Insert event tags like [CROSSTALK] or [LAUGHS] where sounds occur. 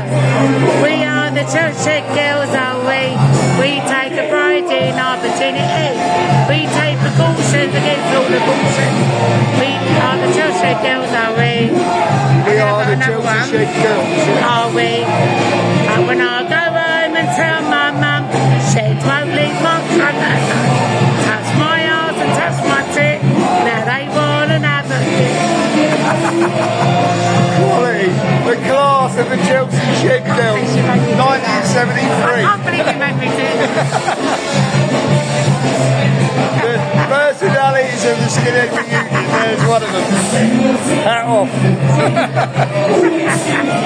never. We are the church Chelsea girls, are we? We take a pride in our virginity. We take precautions against all abortion. We are the Chelsea girls, are we? We are the. Chelsea Shed Girls. Are we? And when I go home and tell my mum, she won't leave marks on Touch my arse and touch my tit. Now they want another. Class of the Chelsea Shed Girls. I 1973. can't believe you made me do. The personalities of the Skinhead Reunion. There's one of them. Hat off. [LAUGHS]